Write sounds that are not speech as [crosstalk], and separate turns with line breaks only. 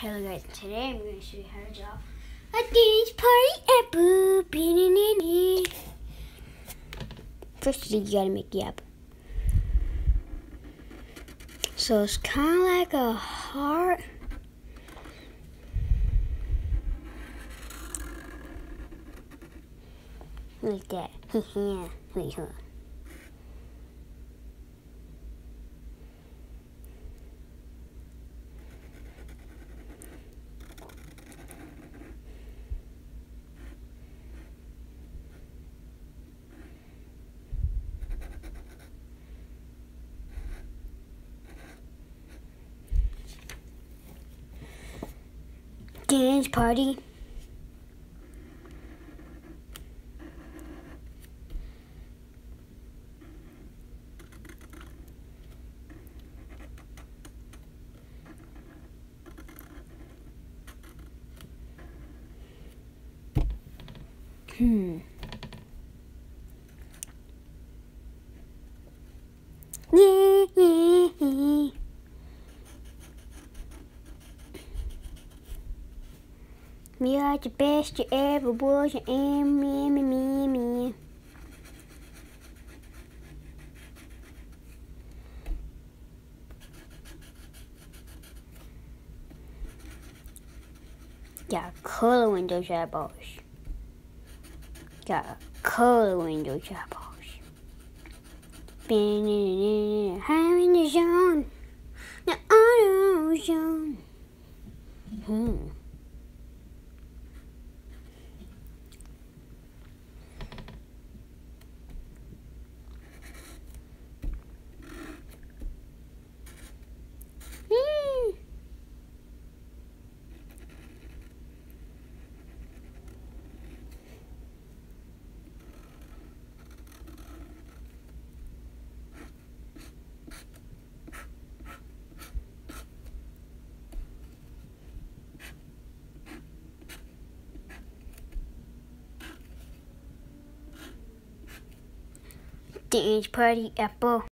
Hello guys, today I'm going to show you how to draw a dance party apple. First you gotta make the apple. So it's kind of like a heart. Like that. [laughs] Wait, dance party. Hmm. Yeah, yeah, yeah. Me are the best you ever was, you am me, me, me, me. Got color window eyeballs. Got color window eyeballs. Been in the zone, the auto zone. Hmm. Dance party apple.